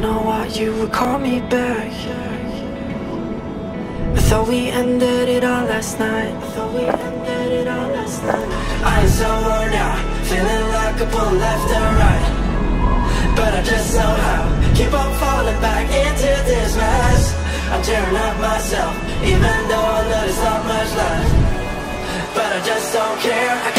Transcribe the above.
know why you would call me back. I thought we ended it all last night. I thought we ended it all last night. I am so worn out Feeling like a pull left and right. But I just somehow Keep on falling back into this mess. I'm tearing up myself Even though I know there's not much left. But I just don't care I